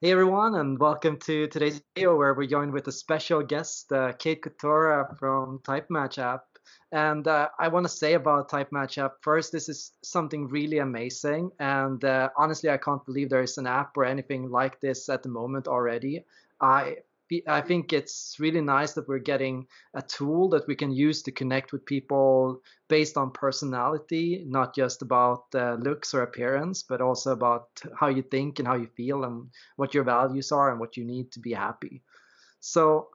Hey everyone, and welcome to today's video where we're joined with a special guest, uh, Kate Kotora from TypeMatch app. And uh, I want to say about TypeMatch app first, this is something really amazing. And uh, honestly, I can't believe there is an app or anything like this at the moment already. I I think it's really nice that we're getting a tool that we can use to connect with people based on personality, not just about uh, looks or appearance, but also about how you think and how you feel and what your values are and what you need to be happy. So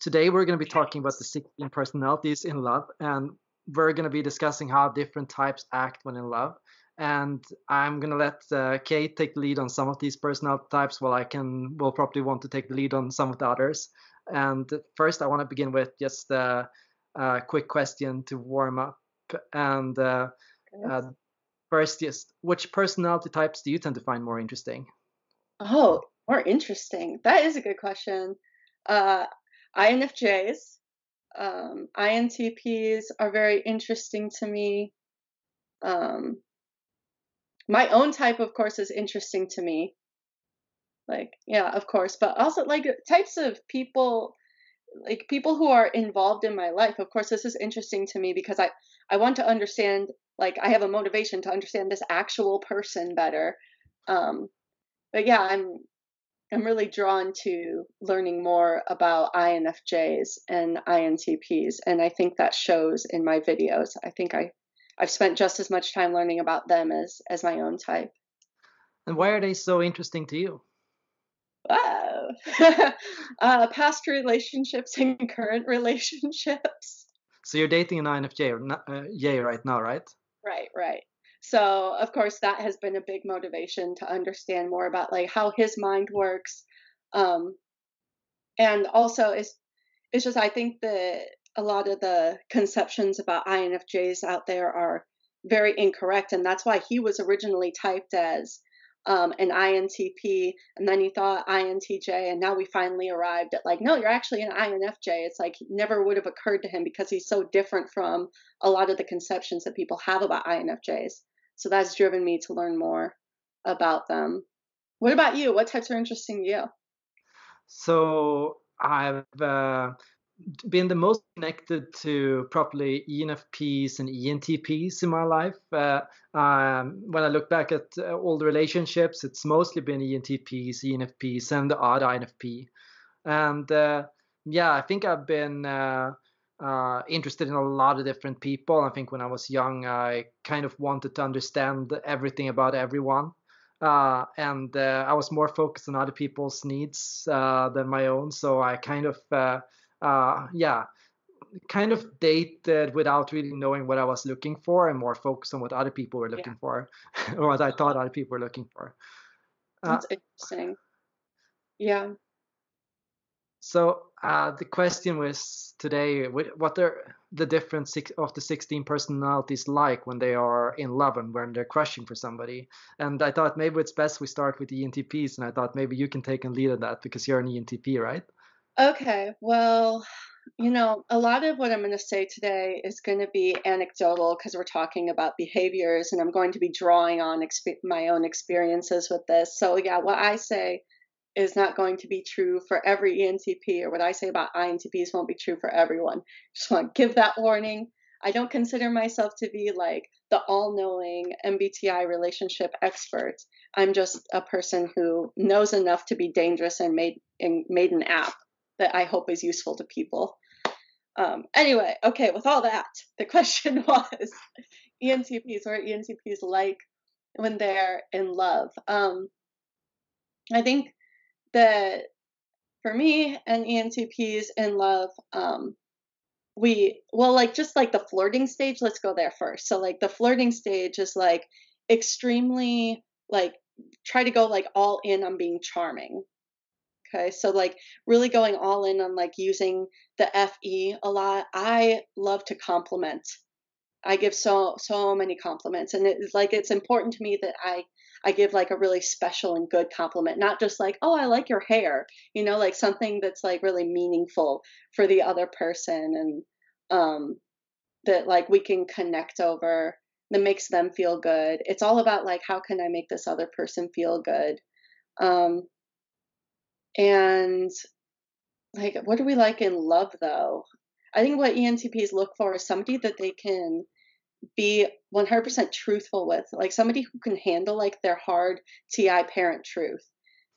today we're going to be talking about the 16 personalities in love and we're going to be discussing how different types act when in love and I'm gonna let uh, Kate take the lead on some of these personality types, while I can will probably want to take the lead on some of the others. And first, I want to begin with just a, a, quick question to warm up. And uh, uh, first, just which personality types do you tend to find more interesting? Oh, more interesting. That is a good question. Uh, INFJs, um, INTPs are very interesting to me. Um, my own type of course is interesting to me. Like yeah of course but also like types of people like people who are involved in my life of course this is interesting to me because i i want to understand like i have a motivation to understand this actual person better. Um but yeah i'm i'm really drawn to learning more about infjs and intps and i think that shows in my videos. I think i I've spent just as much time learning about them as as my own type. And why are they so interesting to you? Wow. uh, past relationships and current relationships. So you're dating an INFJ uh, yay right now, right? Right, right. So of course that has been a big motivation to understand more about like how his mind works, um, and also it's it's just I think that a lot of the conceptions about INFJs out there are very incorrect. And that's why he was originally typed as um, an INTP, and then he thought INTJ, and now we finally arrived at like, no, you're actually an INFJ. It's like never would have occurred to him because he's so different from a lot of the conceptions that people have about INFJs. So that's driven me to learn more about them. What about you? What types are interesting to you? So I've uh, been the most connected to probably ENFPs and ENTPs in my life. Uh, um, when I look back at uh, all the relationships, it's mostly been ENTPs, ENFPs, and the odd INFP. And uh, yeah, I think I've been uh, uh, interested in a lot of different people. I think when I was young, I kind of wanted to understand everything about everyone. Uh, and I was more focused on other people's needs than my own. So I kind of uh, yeah, kind of dated without really knowing what I was looking for and more focused on what other people were looking yeah. for or what I thought other people were looking for. Uh, That's uh, interesting. Yeah. So uh, the question was today, what are the difference of the 16 personalities like when they are in love and when they're crushing for somebody? And I thought maybe it's best we start with the ENTPs, and I thought maybe you can take and lead on that because you're an ENTP, right? Okay, well, you know, a lot of what I'm going to say today is going to be anecdotal because we're talking about behaviors and I'm going to be drawing on exp- my own experiences with this. So, yeah, what I say is not going to be true for every ENTP, or what I say about INTPs won't be true for everyone. Just want to give that warning. I don't consider myself to be like the all knowing MBTI relationship expert. I'm just a person who knows enough to be dangerous and made, and made an app that I hope is useful to people. Um, anyway, okay, with all that, the question was ENTPs, or ENTPs like when they're in love? Um, I think that for me and ENTPs in love, um, we, well, like just like the flirting stage, let's go there first. So, like, the flirting stage is like extremely, like, try to go like all in on being charming Okay, so like really going all in on like using the FE a lot. I love to compliment. I give so so many compliments, and it's like it's important to me that I I give like a really special and good compliment, not just like oh I like your hair, you know, like something that's like really meaningful for the other person, and um, that like we can connect over that makes them feel good. It's all about like how can I make this other person feel good. Um, And like, what do we like in love though? I think what ENTPs look for is somebody that they can be 100% truthful with, like somebody who can handle like their hard TI parent truth.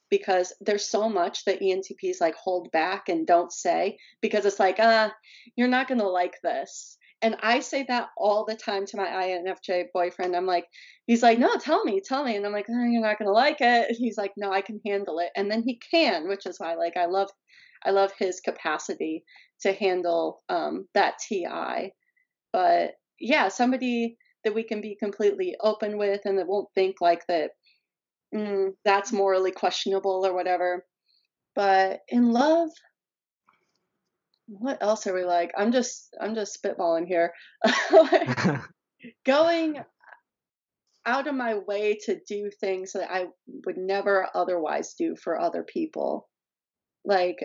Because there's so much that ENTPs like hold back and don't say because it's like, ah, you're not going to like this. And I say that all the time to my INFJ boyfriend. I'm like, he's like, no, tell me, tell me. And I'm like, oh, you're not going to like it. He's like, no, I can handle it. And then he can, which is why like I love, I love his capacity to handle um, that TI. But yeah, somebody that we can be completely open with and that won't think like that mm, that's morally questionable or whatever. But in love, what else are we like? I'm just I'm just spitballing here. going out of my way to do things that I would never otherwise do for other people. Like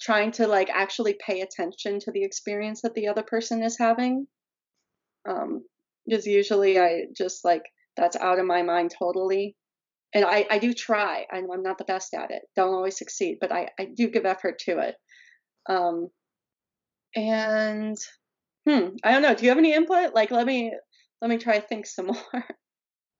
trying to like actually pay attention to the experience that the other person is having um because usually i just like that's out of my mind totally and i i do try i'm, I'm not the best at it don't always succeed but i i do give effort to it um and hmm i don't know do you have any input like let me let me try to think some more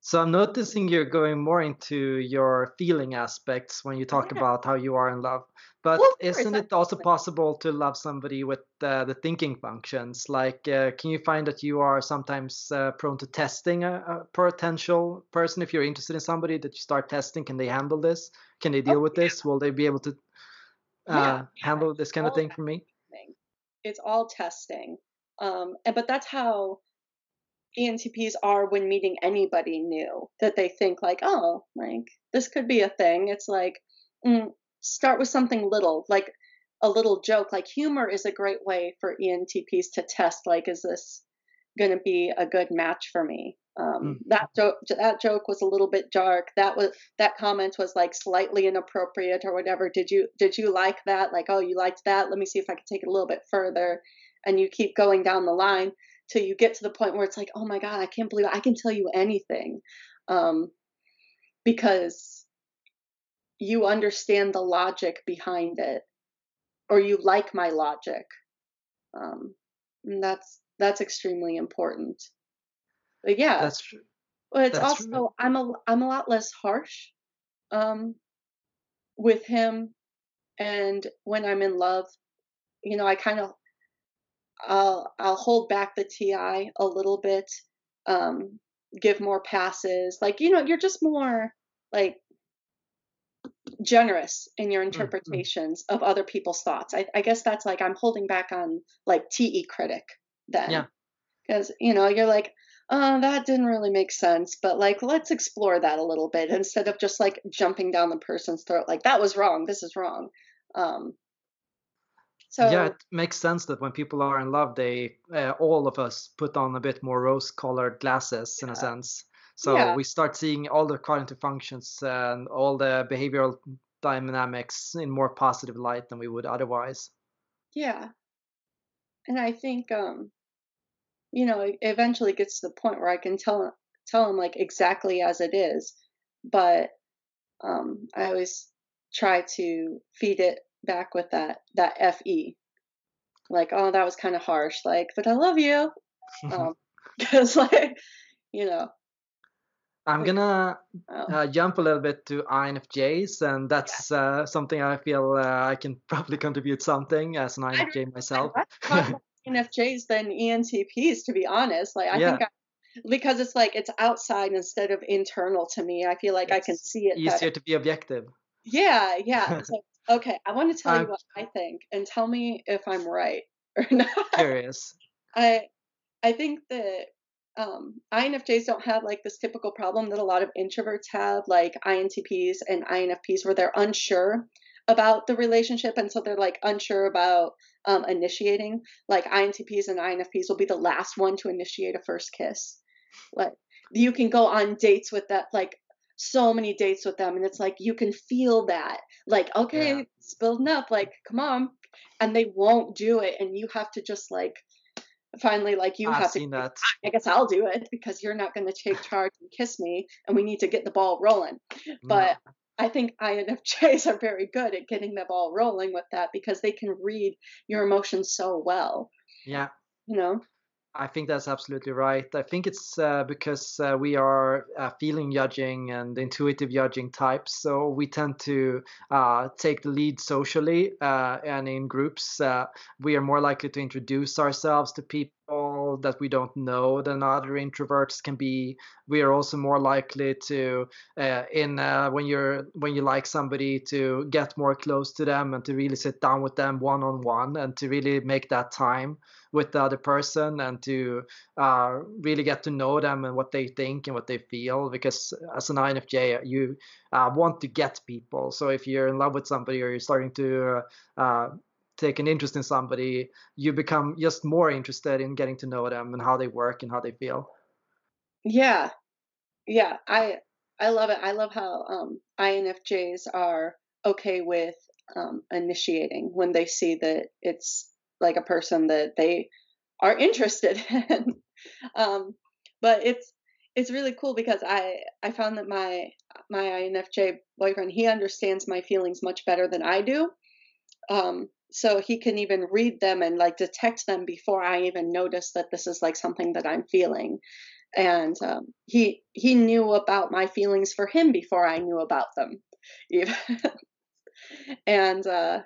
so I'm noticing you're going more into your feeling aspects when you talk yeah. about how you are in love. But well, isn't it also possible to love somebody with uh, the thinking functions? Like, uh, can you find that you are sometimes uh, prone to testing a, a, potential person? If you're interested in somebody, that you start testing, can they handle this? Can they deal oh, with this? Will they be able to yeah. Uh, handle this kind of thing for me? It's all testing. Um, and, but that's how ENTPs are when meeting anybody new that they think like, oh, like this could be a thing. It's like mm, start with something little, like a little joke. Like humor is a great way for ENTPs to test. Like, is this going to be a good match for me? Um, mm. That joke, that joke was a little bit dark. That was that comment was like slightly inappropriate or whatever. Did you did you like that? Like, oh, you liked that? Let me see if I can take it a little bit further. And you keep going down the line till you get to the point where it's like, oh my God, I can't believe I can tell you anything. Um, because you understand the logic behind it or you like my logic. Um, and that's that's extremely important. But yeah. That's true. But it's that's also true. I'm a I'm a lot less harsh um with him and when I'm in love, you know, I kind of I'll I'll hold back the TI a little bit, um, give more passes. Like you know, you're just more like generous in your mm-hmm. interpretations mm-hmm. of other people's thoughts. I, I, guess that's like I'm holding back on like TE critic then. Yeah. Because you know you're like, oh, that didn't really make sense, but like let's explore that a little bit instead of just like jumping down the person's throat like that was wrong, this is wrong. Um, so yeah, it makes sense that when people are in love, they uh, all of us put on a bit more rose-colored glasses in a sense. So yeah. we start seeing all the cognitive functions and all the behavioral dynamics in more positive light than we would otherwise. Yeah, and I think um, you know, it eventually gets to the point where I can tell tell them like exactly as it is, but um, I always try to feed it back with that that fe. Like oh that was kind of harsh like but i love you. Um because like you know i'm gonna oh. uh, jump a little bit to infjs and that's uh, something i feel uh, i can probably contribute something as an infj myself infjs than entps to be honest like i yeah. think I, because it's like it's outside instead of internal to me i feel like it's i can see it easier better. to be objective yeah yeah so Okay, I want to tell you what I think and tell me if I'm right or not. Curious. I I think that um, INFJs don't have like this typical problem that a lot of introverts have, like INTPs and INFPs, where they're unsure about the relationship, and so they're like unsure about um, initiating. Like INTPs and INFPs will be the last one to initiate a first kiss. Like you can go on dates with that, like so many dates with them and it's like you can feel that like okay yeah. it's building up like come on and they won't do it and you have to just like finally like you I've have to that. i guess i'll do it because you're not going to take charge and kiss me and we need to get the ball rolling but I think INFJs are very good at getting the ball rolling with that because they can read your emotions so well. Yeah. You know? I think that's absolutely right. I think it's uh, because uh, we are uh, feeling judging and intuitive judging types, so we tend to uh, take the lead socially uh, and in groups. Uh, we are more likely to introduce ourselves to people that we don't know than other introverts can be. We are also more likely to, in when you're when you like somebody, to get more close to them and to really sit down with them one on one and to really make that time with the other person and to uh, really get to know them and what they think and what they feel. Because as an INFJ, you uh, want to get people. So if you're in love with somebody or you're starting to uh, take an interest in somebody, you become just more interested in getting to know them and how they work and how they feel. Yeah, yeah, I I love it. I love how um, INFJs are okay with um, initiating when they see that it's like a person that they are interested in. um, but it's it's really cool because I I found that my my INFJ boyfriend he understands my feelings much better than I do. Um, so he can even read them and like detect them before I even notice that this is like something that I'm feeling. And um, he he knew about my feelings for him before I knew about them, even. and uh,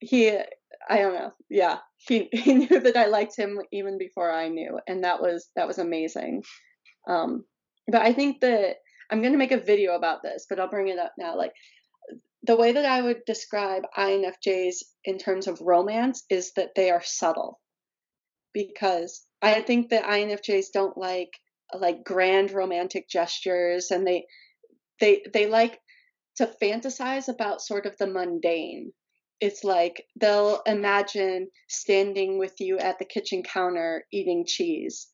he I don't know. Yeah, he he knew that I liked him even before I knew, and that was that was amazing. Um, but I think that I'm going to make a video about this, but I'll bring it up now. Like the way that I would describe INFJs in terms of romance is that they are subtle, because I think that INFJs don't like like grand romantic gestures, and they they they like to fantasize about sort of the mundane. It's like they'll imagine standing with you at the kitchen counter eating cheese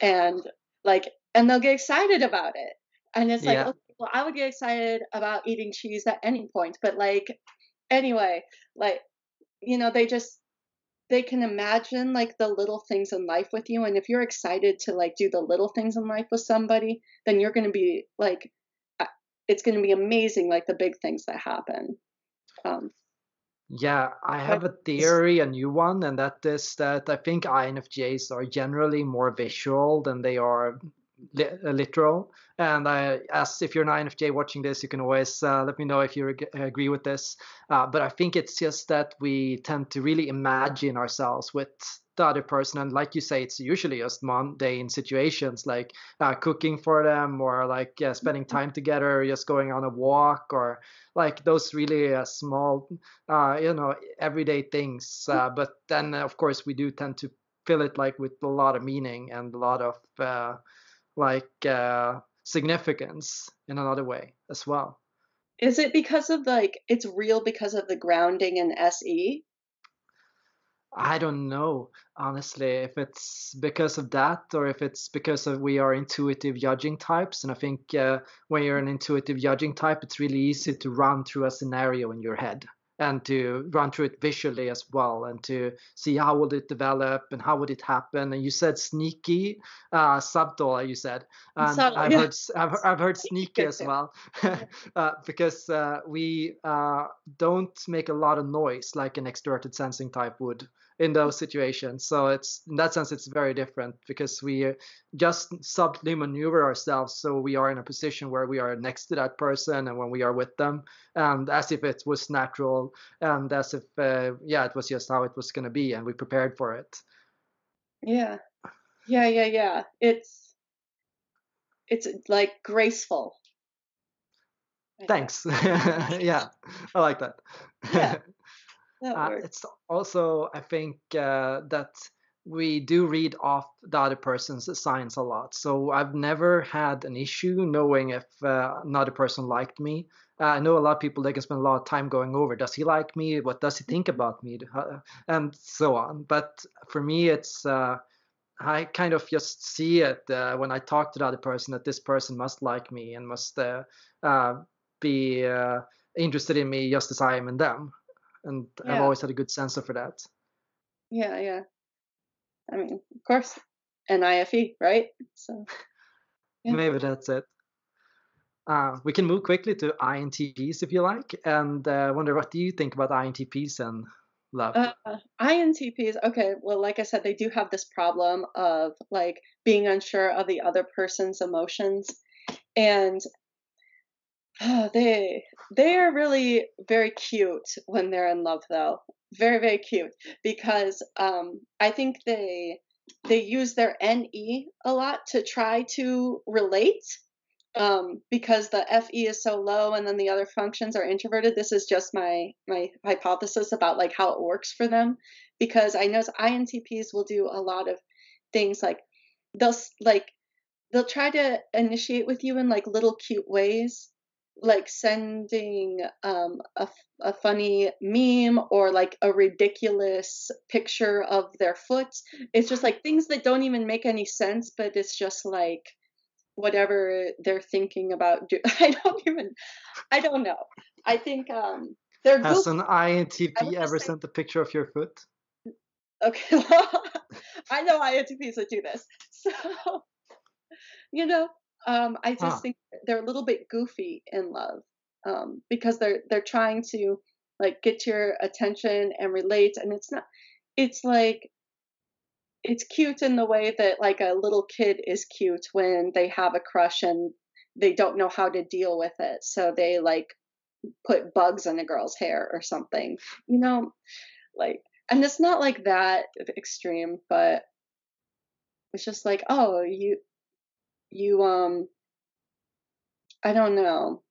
and like and they'll get excited about it. And it's like yeah. okay, well i would get excited about eating cheese at any point but like anyway like you know they just they can imagine like the little things in life with you and if you're excited to like do the little things in life with somebody then you're going to be like it's going to be amazing like the big things that happen. Um, yeah, I have a theory, a new one, and that is that I think INFJs are generally more visual than they are li- uh, literal. And I, as if you're an INFJ watching this, you can always uh, let me know if you agree with this. Uh, but I think it's just that we tend to really imagine ourselves with the other person and like you say it's usually just mundane situations like uh, cooking for them or like yeah, spending mm-hmm. time together just going on a walk or like those really uh, small uh, you know everyday things uh, but then of course we do tend to fill it like with a lot of meaning and a lot of uh, like uh, significance in another way as well is it because of like it's real because of the grounding in se I don't know, honestly, if it's because of that or if it's because of we are intuitive judging types. And I think uh, when you're an intuitive judging type, it's really easy to run through a scenario in your head and to run through it visually as well and to see how would it develop and how would it happen. And you said sneaky uh, subtle you said. And subtle, I've, yeah. heard, I've, I've heard sneaky as well uh, because uh, we uh, don't make a lot of noise like an extroverted sensing type would in those situations. So it's in that sense it's very different because we just subtly maneuver ourselves so we are in a position where we are next to that person and when we are with them and as if it was natural and as if uh, yeah it was just how it was going to be and we prepared for it. Yeah. Yeah, yeah, yeah. It's it's like graceful. Thanks. yeah, I like that. Yeah. Uh, it's also, I think, uh, that we do read off the other person's signs a lot. So I've never had an issue knowing if uh, another person liked me. Uh, I know a lot of people they can spend a lot of time going over does he like me? What does he think mm-hmm. about me? And so on. But for me, it's uh, I kind of just see it uh, when I talk to the other person that this person must like me and must be interested in me just as I am in them and yeah. I've always had a good sensor for that. Yeah, yeah. I mean, of course, NIFE, right? So yeah. maybe that's it. uh, we can move quickly to INTPs if you like, and uh, wonder what do you think about INTPs and love? Uh, INTPs, okay, well, like I said, they do have this problem of like being unsure of the other person's emotions, and they they are really very cute when they're in love, though, very very cute because um, I think they they use their NE a lot to try to relate um, because the FE is so low and then the other functions are introverted. This is just my my hypothesis about like how it works for them because I know INTPs will do a lot of things like they'll like they'll try to initiate with you in like little cute ways like sending um, a, a funny meme or like a ridiculous picture of their foot. It's just like things that don't even make any sense, but it's just like whatever they're thinking about. Do- I don't even, I don't know. I think um, they're. Has an INTP ever say- sent a picture of your foot? Okay, well, I know INTPs that do this. So, you know, um, I just huh. think they're a little bit goofy in love um, because they're they're trying to like get your attention and relate, and it's not. It's like it's cute in the way that like a little kid is cute when they have a crush and they don't know how to deal with it, so they like put bugs in a girl's hair or something, you know, like. And it's not like that extreme, but it's just like, oh, you you um I don't know.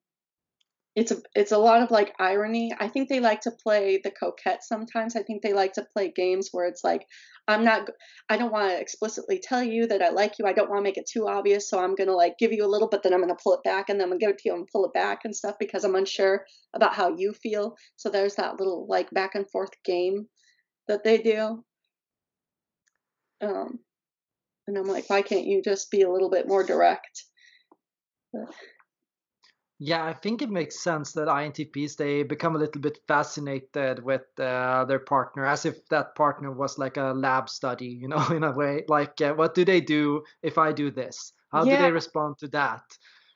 It's a it's a lot of like irony. I think they like to play the coquette sometimes. I think they like to play games where it's like I'm not I don't want to explicitly tell you that I like you. I don't want to make it too obvious, so I'm going to like give you a little but then I'm going to pull it back and then I'm going to give it to you and pull it back and stuff because I'm unsure about how you feel. So there's that little like back and forth game that they do. Um and I'm like, why can't you just be a little bit more direct? Yeah, I think it makes sense that INTPs they become a little bit fascinated with uh, their partner, as if that partner was like a lab study, you know, in a way. Like, uh, what do they do if I do this? How yeah. do they respond to that?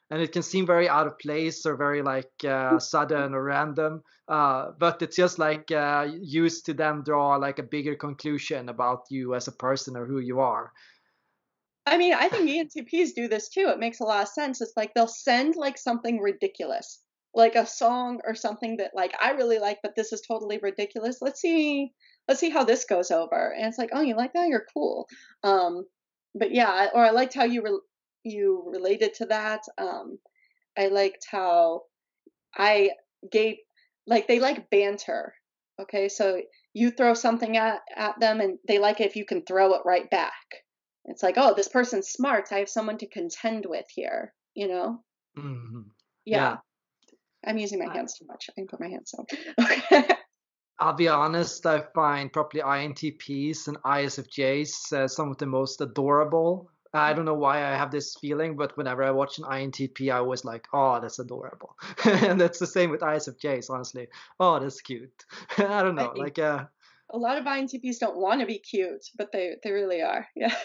And it can seem very out of place or very like uh, sudden or random, uh, but it's just like uh, used to then draw like a bigger conclusion about you as a person or who you are. I mean, I think ENTPs do this too. It makes a lot of sense. It's like they'll send like something ridiculous, like a song or something that like I really like, but this is totally ridiculous. Let's see, let's see how this goes over. And it's like, oh, you like that? You're cool. Um, but yeah, or I liked how you re- you related to that. Um, I liked how I gave like they like banter. Okay, so you throw something at at them and they like it if you can throw it right back it's like, oh, this person's smart. I have someone to contend with here, you know? Mm-hmm. Yeah. yeah. I'm using my hands too much. I can put my hands down. Okay. I'll be honest, I find probably INTPs and ISFJs uh, some of the most adorable. I don't know why I have this feeling, but whenever I watch an INTP, I always like, oh, that's adorable. and that's the same with ISFJs, honestly. Oh, that's cute. I don't know. I like, uh, a lot of INTPs don't want to be cute, but they, they really are. Yeah.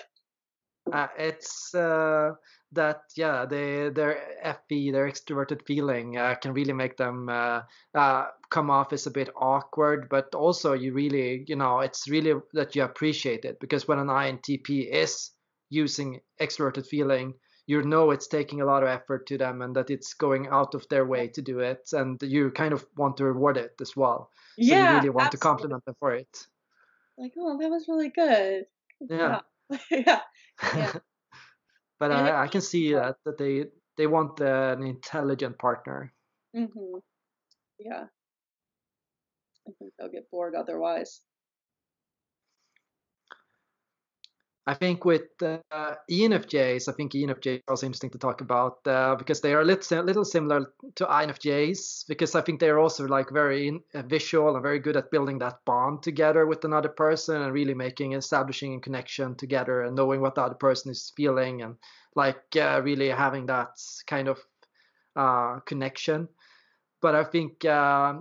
Uh, it's uh, that yeah, they their FE, their extroverted feeling, uh, can really make them uh, uh, come off as a bit awkward. But also, you really, you know, it's really that you appreciate it because when an INTP is using extroverted feeling, you know it's taking a lot of effort to them and that it's going out of their way to do it, and you kind of want to reward it as well. So yeah, you really want absolutely. to compliment them for it. Like, oh, that was really good. yeah. yeah. but I, I, can see that that they they want an intelligent partner. Mm-hmm. Yeah. I think they'll get bored otherwise. I think with uh, ENFJs, I think ENFJs are also interesting to talk about uh, because they are a little, little similar to INFJs because I think they're also like very in, uh, visual and very good at building that bond together with another person and really making establishing a connection together and knowing what the other person is feeling and like uh, really having that kind of uh, connection. But I think uh,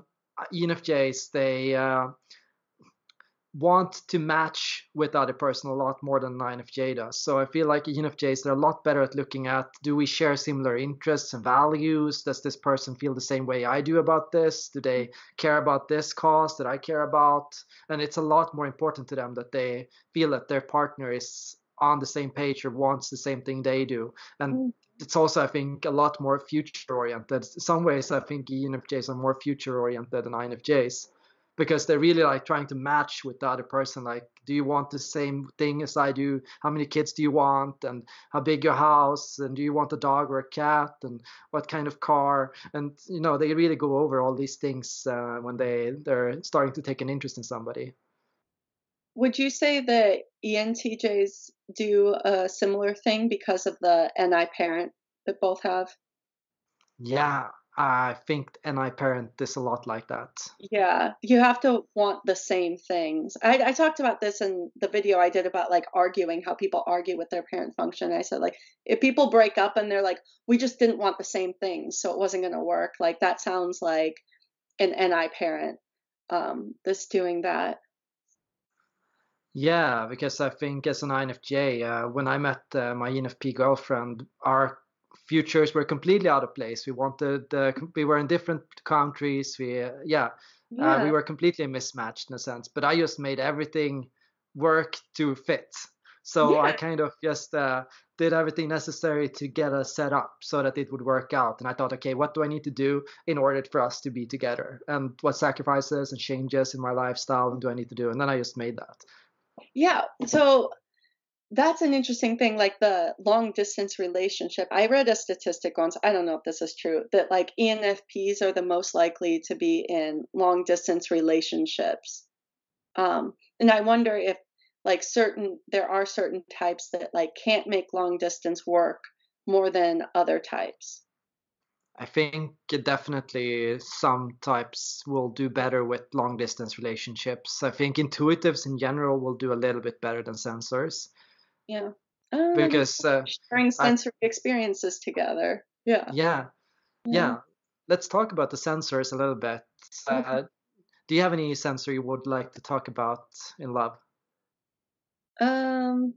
ENFJs they want to match with other person a lot more than INFJ does. So I feel like ENFJs they're a lot better at looking at do we share similar interests and values? Does this person feel the same way I do about this? Do they care about this cause that I care about? And it's a lot more important to them that they feel that their partner is on the same page or wants the same thing they do. And mm. it's also, I think, a lot more future oriented. Some ways, I think ENFJs are more future oriented than INFJs because they're really like trying to match with the other person like do you want the same thing as i do? How many kids do you want? And how big your house? And do you want a dog or a cat? And what kind of car? And you know they really go over all these things uh, when they they're starting to take an interest in somebody. Would you say that entjs do a similar thing because of the ni parent that both have? Yeah I think NI parent this a lot like that. Yeah, you have to want the same things. I, I talked about this in the video I did about like arguing, how people argue with their parent function. I said like if people break up and they're like, we just didn't want the same things, so it wasn't going to work. Like that sounds like an NI parent um, that's doing that. Yeah, because I think as an INFJ, uh, when I met uh, my ENFP girlfriend, our futures were completely out of place. We wanted, uh, we were in different countries. We, uh, yeah, yeah. Uh, we were completely mismatched in a sense. But I just made everything work to fit. So yeah. I kind of just uh, did everything necessary to get us set up so that it would work out. And I thought, okay, what do I need to do in order for us to be together? And what sacrifices and changes in my lifestyle do I need to do? And then I just made that. Yeah. So that's an interesting thing like the long distance relationship. I read a statistic once i don't know if this is true that like enfps are the most likely to be in long distance relationships. Um, and i wonder if like certain there are certain types that like can't make long distance work more than other types. I think definitely some types will do better with long distance relationships. I think intuitives in general will do a little bit better than sensors yeah. Um, because uh, sharing sensory I, experiences together. Yeah. yeah. yeah. Yeah. Let's talk about the sensors a little bit. Uh, do you have any sensor you would like to talk about in love? Um,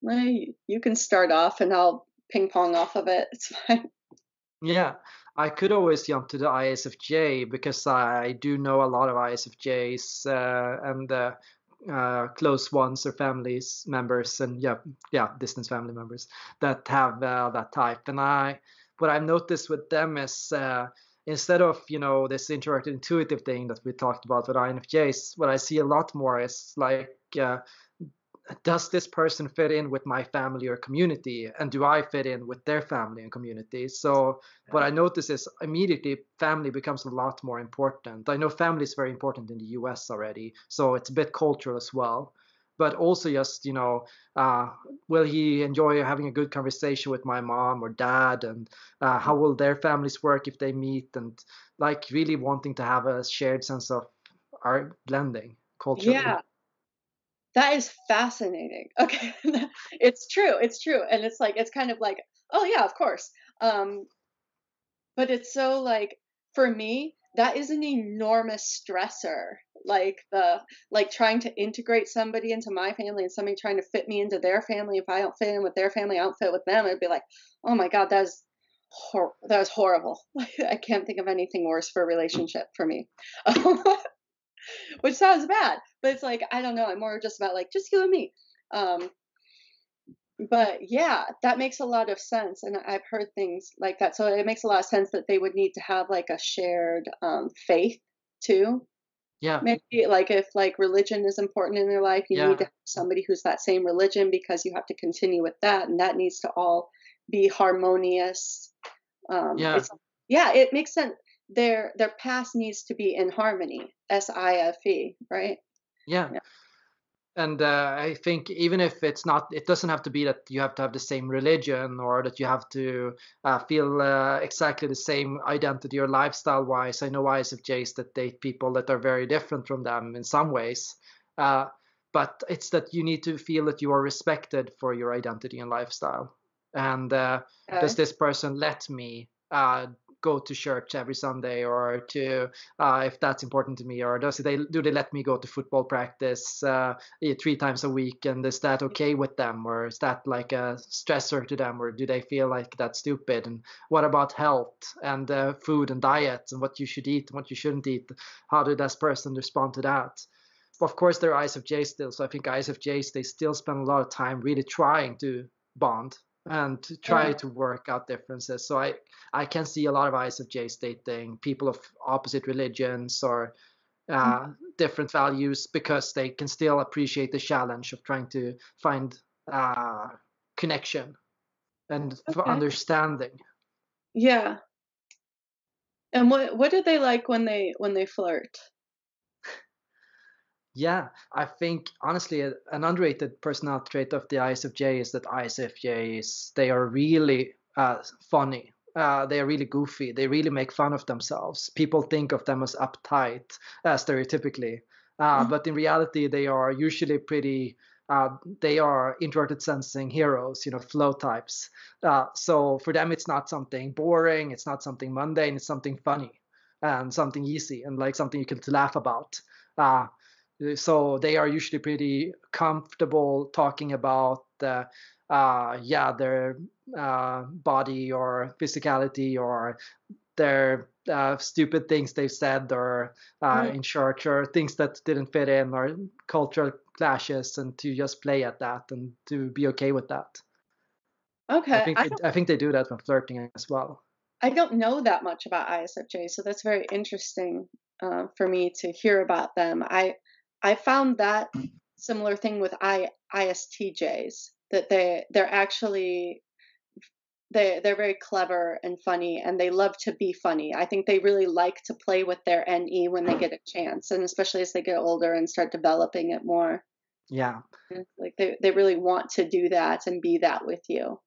well, you can start off and I'll ping pong off of it. It's fine. Yeah, I could always jump to the ISFJ because I do know a lot of ISFJs, uh, and uh, uh, close ones or families members and yeah yeah distance family members that have uh, that type. And i what i've noticed with them is uh, instead of you know this interactive intuitive thing that we talked about with infjs what i see a lot more is like uh, does this person fit in with my family or community? And do i fit in with their family and community? So what i notice is immediately family becomes a lot more important. I know family is very important in the us already so it's a bit cultural as well. But also just you know uh, will he enjoy having a good conversation with my mom or dad? And uh, how will their families work if they meet? And like really wanting to have a shared sense of our blending culture yeah that is fascinating. Okay. it's true. It's true. And it's like, it's kind of like, oh, yeah, of course. Um, but it's so like, for me, that is an enormous stressor. Like the, like trying to integrate somebody into my family and somebody trying to fit me into their family. If I don't fit in with their family, I don't fit with them. It'd be like, oh my God, that's, hor- that was horrible. I can't think of anything worse for a relationship for me. which sounds bad, but it's like I don't know. I'm more just about like just you and me. Um, but yeah, that makes a lot of sense, and I've heard things like that. So it makes a lot of sense that they would need to have like a shared um, faith too. Yeah. Maybe like if like religion is important in their life, you yeah. need to have somebody who's that same religion because you have to continue with that, and that needs to all be harmonious. Um, yeah. yeah, it makes sense their their past needs to be in harmony s-i-f-e right yeah, yeah. and uh, i think even if it's not it doesn't have to be that you have to have the same religion or that you have to uh, feel uh, exactly the same identity or lifestyle wise i know isfjs that date people that are very different from them in some ways uh, but it's that you need to feel that you are respected for your identity and lifestyle and uh, okay. does this person let me uh, go to church every Sunday, or to uh, if that's important to me, or does they do they let me go to football practice uh, three times a week, and is that okay with them, or is that like a stressor to them, or do they feel like that's stupid? And what about health and uh, food and diet and what you should eat and what you shouldn't eat? How did this person respond to that? Of course, they're ISFJ still, so I think ISFJs they still spend a lot of time really trying to bond and to try yeah. to work out differences. So I I can see a lot of ISFJs dating people of opposite religions or uh, mm-hmm. different values because they can still appreciate the challenge of trying to find uh, connection and okay. understanding. Yeah. And what what do they like when they when they flirt? Yeah, I think honestly, an underrated personality trait of the ISFJ is that ISFJs they are really uh, funny. Uh, they are really goofy. They really make fun of themselves. People think of them as uptight, uh, stereotypically, mm-hmm. but in reality, they are usually pretty. Uh, they are introverted sensing heroes, you know, flow types. Uh, so for them, it's not something boring. It's not something mundane. It's something funny and something easy and like something you can laugh about. Uh, so they are usually pretty comfortable talking about uh, uh, yeah their uh, body or physicality or their uh, stupid things they've said or mm. in church or things that didn't fit in or cultural clashes and to just play at that and to be okay with that. Okay i think, I, they, I think they do that when flirting as well. I don't know that much about isfj so that's very interesting uh, for me to hear about them. I I found that similar thing with I, ISTJs that they they're actually they they're very clever and funny and they love to be funny. I think they really like to play with their NE when they get a chance and especially as they get older and start developing it more. Yeah. Like they they really want to do that and be that with you.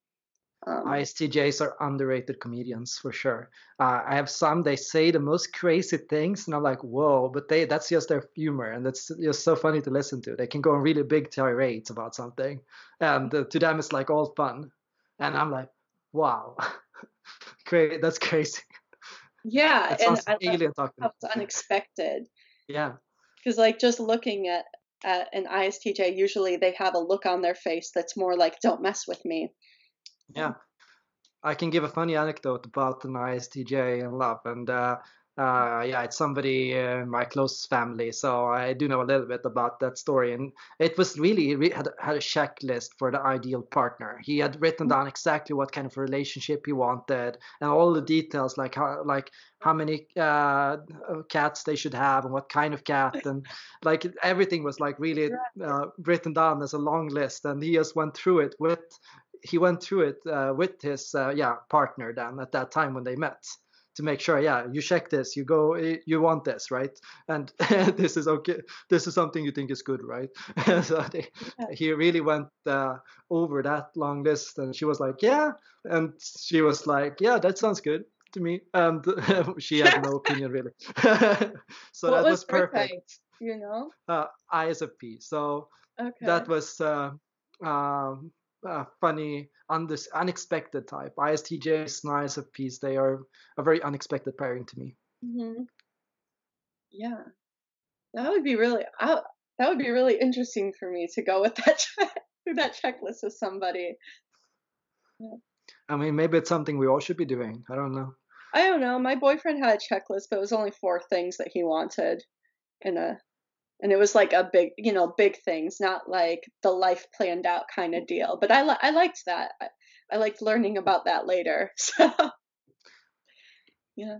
Um, ISTJs are underrated comedians for sure. Uh, I have some they say the most crazy things, and I'm like, whoa! But they that's just their humor, and that's just so funny to listen to. They can go on really big tirades about something, and uh, to them it's like all fun, and I'm like, wow, great, that's crazy. Yeah, and I alien talking. It's unexpected. Yeah, because like just looking at at an ISTJ, usually they have a look on their face that's more like, "Don't mess with me." Yeah. I can give a funny anecdote about an ISTJ and love, and uh, uh, yeah, it's somebody in my close family, so I do know a little bit about that story. And it was really he had had a checklist for the ideal partner. He had written down exactly what kind of relationship he wanted, and all the details, like how like how many uh, cats they should have and what kind of cat, and like everything was like really uh, written down as a long list. And he just went through it with he went through it uh, with his uh, yeah partner then at that time when they met to make sure yeah you check this you go you want this right? And this is okay this is something you think is good right? So they, yeah. he really went uh, over that long list and she was like yeah and she was like yeah that sounds good to me and she had no opinion really. So what that was, was perfect. you know? Uh, isfp so okay. that was uh, um, uh, funny, undis- unexpected type. ISTJs and ISFPs, they are a very unexpected pairing to me. Mm-hmm. Yeah, that would be really I, that would be really interesting for me to go with that check, that checklist with somebody. Yeah. I mean, maybe it's something we all should be doing. I don't know. I don't know. My boyfriend had a checklist, but it was only four things that he wanted in a and it was like a big you know big things not like the life planned out kind of deal but i li- i liked that I, I liked learning about that later so yeah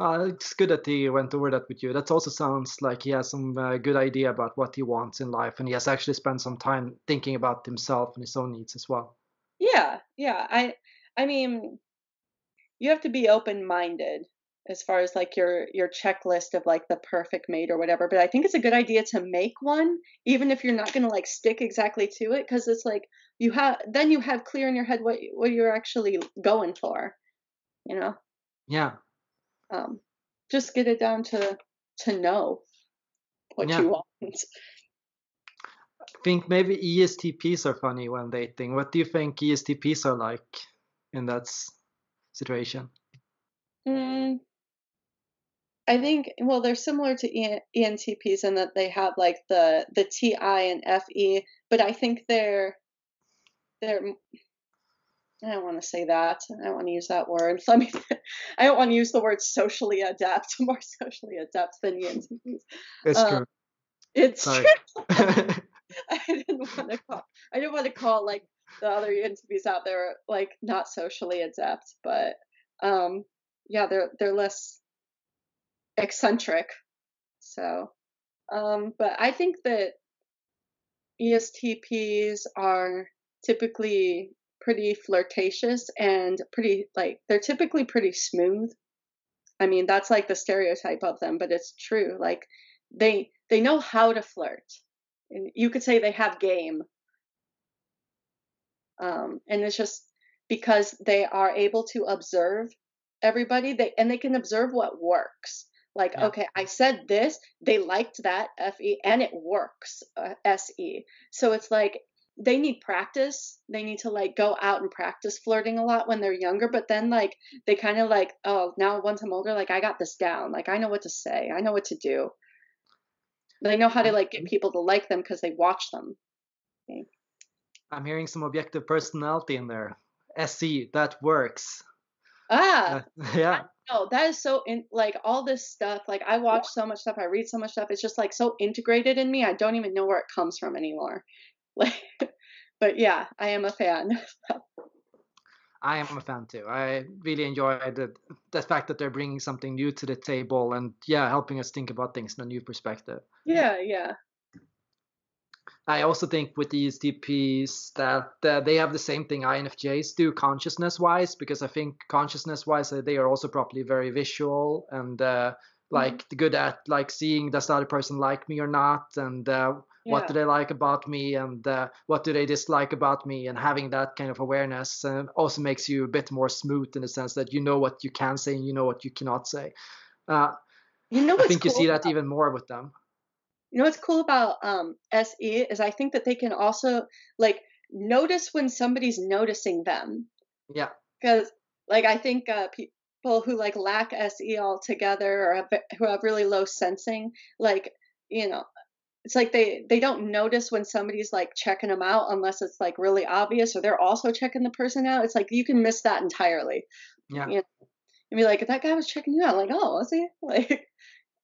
uh, it's good that he went over that with you. That also sounds like he has some uh, good idea about what he wants in life, and he has actually spent some time thinking about himself and his own needs as well. Yeah, yeah. I, I mean, you have to be open-minded as far as like your your checklist of like the perfect mate or whatever but i think it's a good idea to make one even if you're not going to like stick exactly to it because it's like you have then you have clear in your head what what you're actually going for you know yeah um just get it down to to know what yeah. you want I think maybe ESTPs are funny when dating. What do you think ESTPs are like in that situation? Mm, I think well they're similar to ENTPs in that they have like the the TI and FE, but I think they're they're I don't want to say that. I don't want to use that word. Let me. I don't want to use the word socially adept. More socially adept than ENTPs. It's Um, true. it's Sorry. true. I didn't want to call. I didn't want to call like the other ENTPs out there like not socially adept, but um, yeah, they're they're less eccentric. So, um, but I think that ESTPs are typically pretty flirtatious and pretty like they're typically pretty smooth. I mean, that's like the stereotype of them, but it's true. Like they they know how to flirt. And you could say they have game. Um, and it's just because they are able to observe everybody they and they can observe what works. Like, Yeah. okay, I said this, they liked that FE and it works uh, SE. So it's like they need practice. They need to like go out and practice flirting a lot when they're younger, but then like they kind of like, oh, now once I'm older, like I got this down. Like I know what to say. I know what to do. They know how to like get people to like them because they watch them. I'm hearing some objective personality in there. SE, that works. Ah, Uh, yeah. No, that is so in like all this stuff. Like I watch so much stuff, I read so much stuff. It's just like so integrated in me. I don't even know where it comes from anymore. Like, but yeah, I am a fan. I am a fan too. I really enjoy the the fact that they're bringing something new to the table and yeah, helping us think about things in a new perspective. yeah, yeah, I also think with the ESTPs that uh, they have the same thing INFJs do consciousness-wise because I think consciousness-wise uh, they are also probably very visual and uh, like good at like seeing does the other person like me or not? And uh, what do they like about me? And uh, what do they dislike about me? And having that kind of awareness uh, also makes you a bit more smooth in the sense that you know what you can say and you know what you cannot say. Uh, You know I think you see that about even more with them. You know what's cool about um SE is I think that they can also like notice when somebody's noticing them. Yeah, because like I think uh, people who like lack SE altogether or have, who have really low sensing, like you know, it's like they they don't notice when somebody's like checking them out unless it's like really obvious or they're also checking the person out. It's like you can miss that entirely. yeah. You know, and be like, if that guy was checking you out. Like, oh, was he? Like,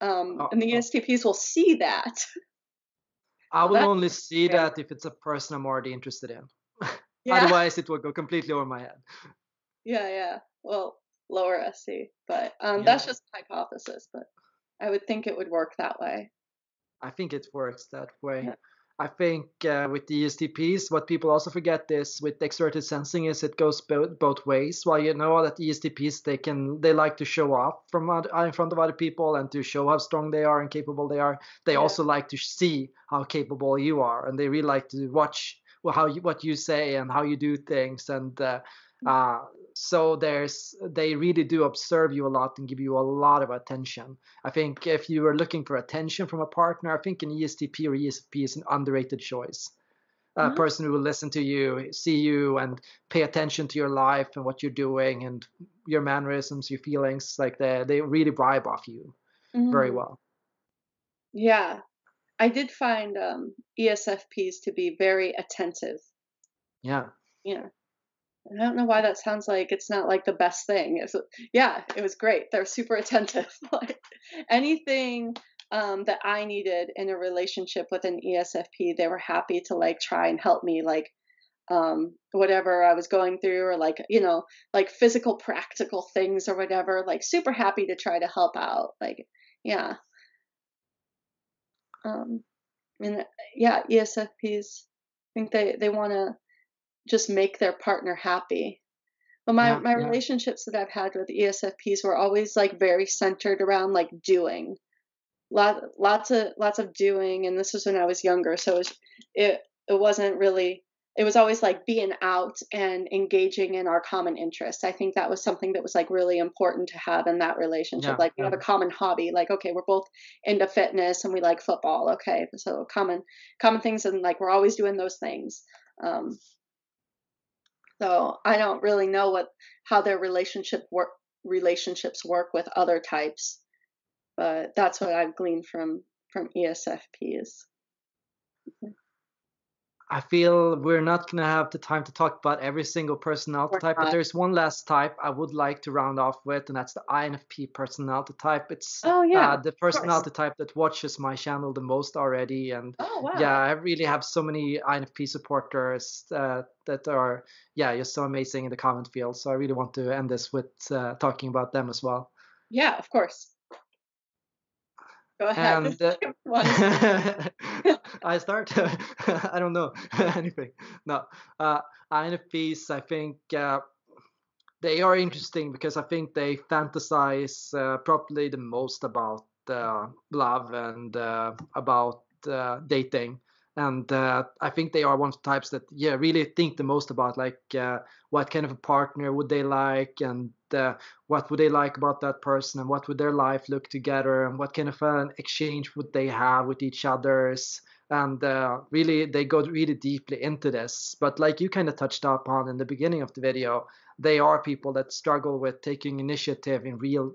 um, Oh, and the oh. Will see that. I will only see that if it's a person I'm already interested in. Yeah, Otherwise, it will go completely over my head. yeah, yeah. Well, lower SE, but um, Yeah. that's just a hypothesis. But I would think it would work that way. I think it works that way. Yeah. I think uh, with the ESTPs, what people also forget is with exerted sensing is it goes both both ways. While you know that ESTPs they can they like to show off from in front of other people and to show how strong they are and capable they are. They Yeah. also like to see how capable you are, and they really like to watch how you, what you say and how you do things. And uh, uh, so there's they really do observe you a lot and give you a lot of attention. I think if you are looking for attention from a partner, I think an ESTP or ESP is an underrated choice. A Mhm. person who will listen to you, see you, and pay attention to your life and what you're doing and your mannerisms, your feelings. Like they, they really vibe off you very Mhm. well. Yeah, I did find um, ESFPs to be very attentive. Yeah. Yeah. I don't know why that sounds like it's not like the best thing. It's, yeah, it was great. They're super attentive. like anything um, that I needed in a relationship with an ESFP, they were happy to like try and help me, like um, whatever I was going through, or like you know, like physical, practical things or whatever. Like super happy to try to help out. Like yeah. Um, and uh, yeah, ESFPs I think they they want to just make their partner happy. But my Yeah, my yeah. relationships that I've had with ESFPs were always like very centered around like doing. Lot lots of lots of doing and this was when I was younger, so it was, it it wasn't really it was always like being out and engaging in our common interests. I think that was something that was like really important to have in that relationship. Yeah, like we have a common hobby. Like okay, we're both into fitness and we like football. Okay, so common common things and like we're always doing those things. Um, so I don't really know what how their relationship work relationships work with other types. But that's what I've gleaned from from ESFPs. I feel we're not going to have the time to talk about every single personality We're type, but there's one last type I would like to round off with, and that's the INFP personality type. It's Oh yeah. uh, the personality type that watches my channel the most already, and oh wow. yeah, I really have so many INFP supporters uh, that are yeah just so amazing in the comment field. So I really want to end this with uh, talking about them as well. Yeah, of course. Go ahead. And uh, One. I start. I don't know anything. No, uh, INFPs. I think uh, they are interesting because I think they fantasize uh, probably the most about uh, love and uh, about uh, dating. And uh, I think they are one of the types that, yeah, really think the most about like uh, what kind of a partner would they like, and uh, what would they like about that person, and what would their life look together, and what kind of an exchange would they have with each others. And uh, really they go really deeply into this. But like you kind of touched upon in the beginning of the video they are people that struggle with taking initiative in real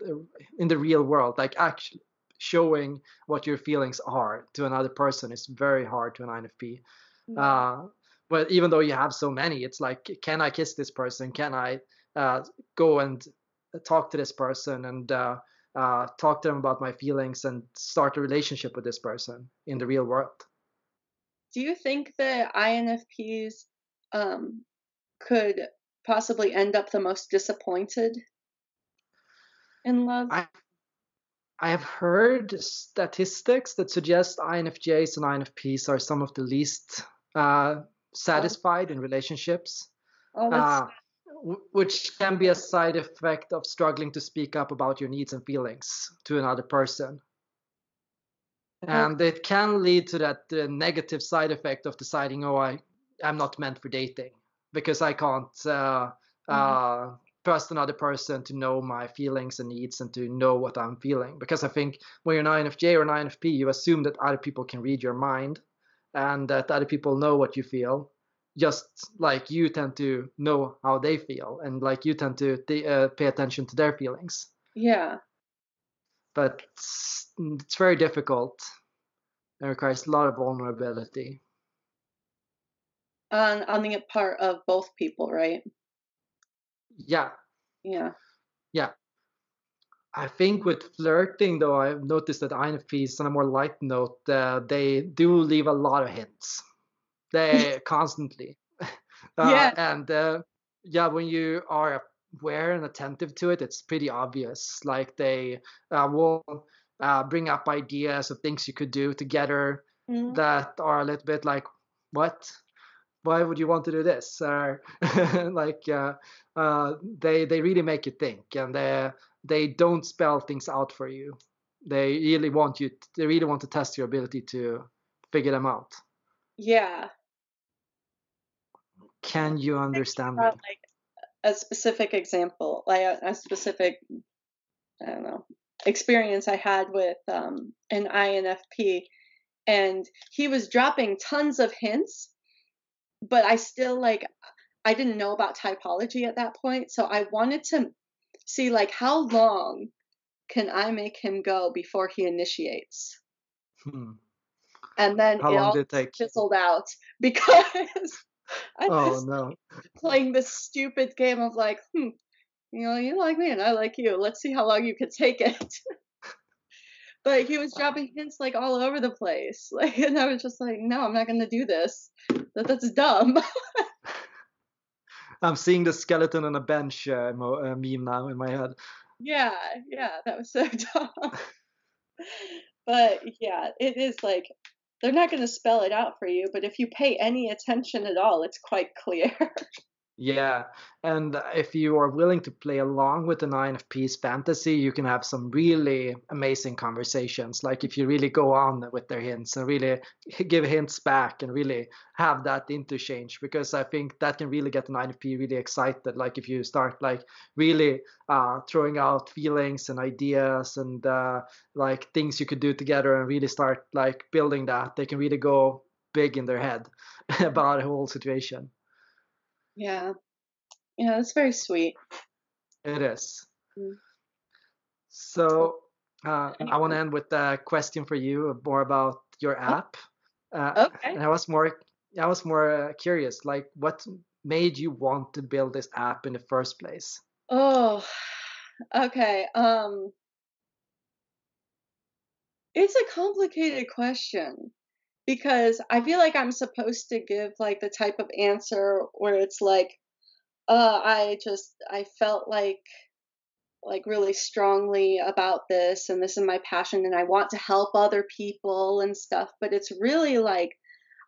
in the real world. Like actually showing what your feelings are to another person is very hard to an infp Yeah. uh, but even though you have so many it's like can i kiss this person can i uh, go and talk to this person and uh, uh, talk to them about my feelings and start a relationship with this person in the real world Do you think that INFPs um, could possibly end up the most disappointed in love? I I have heard statistics that suggest INFJs and INFPs are some of the least uh, satisfied in relationships, oh, that's uh, w- which can be a side effect of struggling to speak up about your needs and feelings to another person. And it can lead to that uh, negative side effect of deciding, oh, I, I'm not meant for dating because I can't uh, uh, trust another person to know my feelings and needs and to know what I'm feeling. Because I think when you're an INFJ or an INFP, you assume that other people can read your mind and that other people know what you feel, just like you tend to know how they feel and like you tend to th- uh, pay attention to their feelings. yeah. But it's, it's very difficult. It requires a lot of vulnerability. On on the part of both people, right? Yeah, Yeah. Yeah. I think with flirting, though, I've noticed that INFPs, on a more light note, uh, they do leave a lot of hints. They constantly. Uh, Yeah. And uh, yeah, when you are aware and attentive to it, it's pretty obvious. Like they uh, will uh, bring up ideas of things you could do together Mhm. that are a little bit like, what? Why would you want to do this? Or like uh, uh, they they really make you think, and they they don't spell things out for you. They really want you. They really want to test your ability to figure them out. Yeah. Can you understand? About, like a specific example, like a, a specific, I don't know, experience I had with um, an INFP, and he was dropping tons of hints, but I still like I didn't know about typology at that point, so I wanted to see like how long can I make him go before he initiates, Hmm. and then How it all it take? fizzled out because I Oh was no. playing this stupid game of like, hmm, you know, you like me and I like you. Let's see how long you can take it. but he was dropping hints like all over the place. Like, and I was just like, no, I'm not gonna do this. That that's dumb. I'm seeing the skeleton on a bench uh, mo- uh, meme now in my head. yeah, yeah, that was so dumb. but yeah, it is like they're not gonna spell it out for you, but if you pay any attention at all, it's quite clear. Yeah, and if you are willing to play along with an INFP's fantasy, you can have some really amazing conversations. Like if you really go on with their hints and really give hints back and really have that interchange, because I think that can really get an INFP really excited. Like if you start like really uh, throwing out feelings and ideas and uh, like things you could do together and really start like building that, they can really go big in their head about a whole situation. Yeah. Yeah, that's very sweet. It is. Mm. So uh, I want to end with a question for you, more about your oh. app. Uh, okay. And I was more, I was more uh, curious, like what made you want to build this app in the first place? Oh, okay. Um, it's a complicated question because I feel like I'm supposed to give like the type of answer where it's like, uh, I just I felt like like really strongly about this and this is my passion and I want to help other people and stuff, but it's really like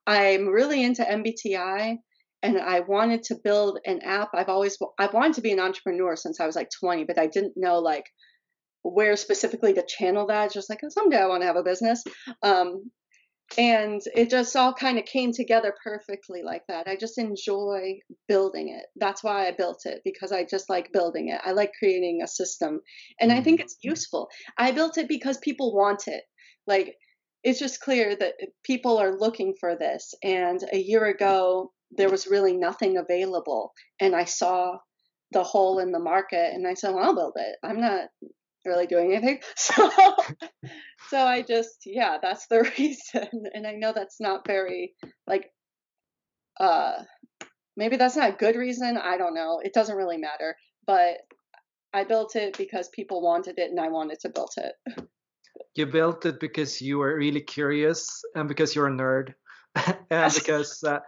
I'm really into MBTI and I wanted to build an app. I've always I've wanted to be an entrepreneur since I was like 20, but I didn't know like where specifically to channel that. It's just like someday I want to have a business. Um, and it just all kind of came together perfectly like that. I just enjoy building it. That's why I built it because I just like building it. I like creating a system and I think mm-hmm. it's useful. I built it because people want it. Like it's just clear that people are looking for this and a year ago there was really nothing available and I saw the hole in the market and I said, well, I'll build it. I'm not really doing anything. So so I just yeah, that's the reason. And I know that's not very like uh maybe that's not a good reason. I don't know. It doesn't really matter. But I built it because people wanted it and I wanted to build it. You built it because you were really curious and because you're a nerd. and because uh,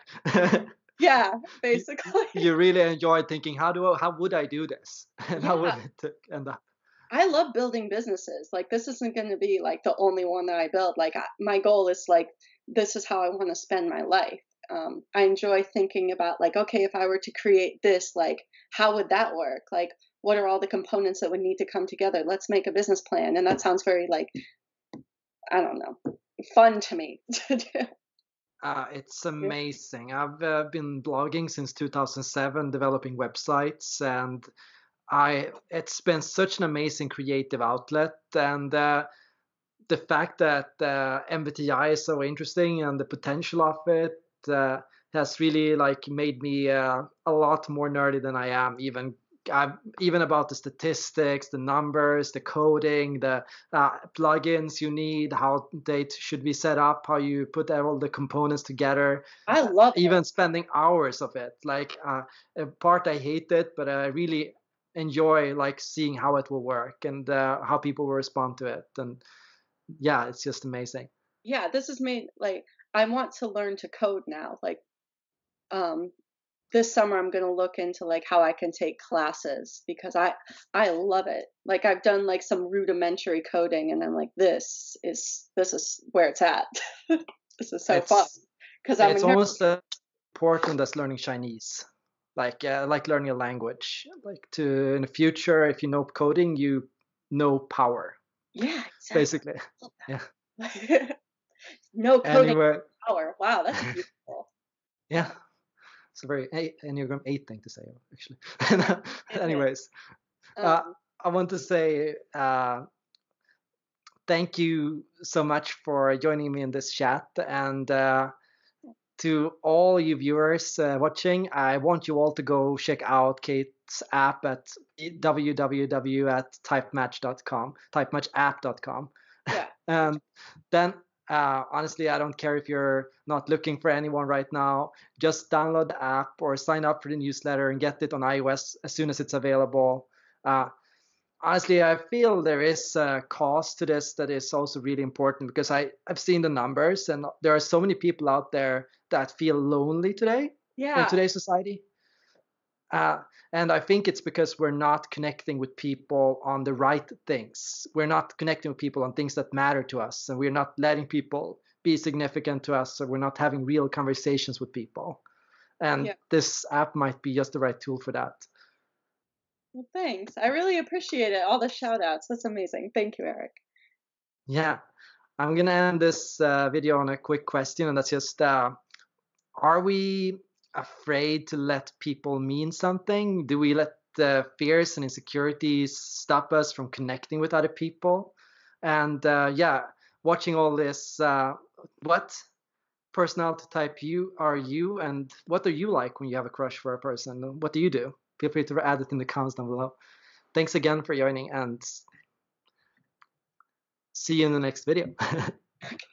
yeah basically you really enjoyed thinking how do I, how would i do this and yeah. how would it end up I love building businesses. Like this isn't going to be like the only one that I build. Like I, my goal is like this is how I want to spend my life. Um, I enjoy thinking about like okay, if I were to create this, like how would that work? Like what are all the components that would need to come together? Let's make a business plan, and that sounds very like I don't know, fun to me to do. Uh, it's amazing. I've uh, been blogging since 2007, developing websites, and I it's been such an amazing creative outlet, and uh, the fact that uh, MBTI is so interesting and the potential of it uh, has really like made me uh, a lot more nerdy than I am even. I'm, even about the statistics, the numbers, the coding, the uh, plugins you need, how they should be set up, how you put all the components together. I love even it. spending hours of it. Like uh, a part I hate it, but I really enjoy like seeing how it will work and uh, how people will respond to it and yeah it's just amazing. Yeah this is me like i want to learn to code now like um this summer i'm going to look into like how i can take classes because i i love it. Like i've done like some rudimentary coding and i'm like this is this is where it's at. This is so it's, fun because i'm it's almost as important as learning chinese like uh, like learning a language like to in the future if you know coding you know power yeah exactly. basically. Yeah. no coding anyway, power. Wow that's beautiful. Yeah. It's a very enneagram 8 thing to say actually. Anyways uh, um, uh, i want to say uh, thank you so much for joining me in this chat and uh, to all you viewers uh, watching, I want you all to go check out Kate's app at www at typematch.com, typematchapp.com. Yeah. and then, uh, honestly, I don't care if you're not looking for anyone right now. Just download the app or sign up for the newsletter and get it on iOS as soon as it's available. Uh, honestly, I feel there is a cost to this that is also really important because I, I've seen the numbers and there are so many people out there that feel lonely today yeah. in today's society. Uh, and I think it's because we're not connecting with people on the right things. We're not connecting with people on things that matter to us, and we're not letting people be significant to us, so we're not having real conversations with people. And yeah. this app might be just the right tool for that. Well, thanks. I really appreciate it. All the shout outs. That's amazing. Thank you, Erik. Yeah. I'm going to end this uh, video on a quick question, and that's just uh, Are we afraid to let people mean something? Do we let the fears and insecurities stop us from connecting with other people? And uh, yeah, watching all this, uh, what personality type you are you, and what are you like when you have a crush for a person? What do you do? Feel free to add it in the comments down below. thanks again for joining and see you in the next video.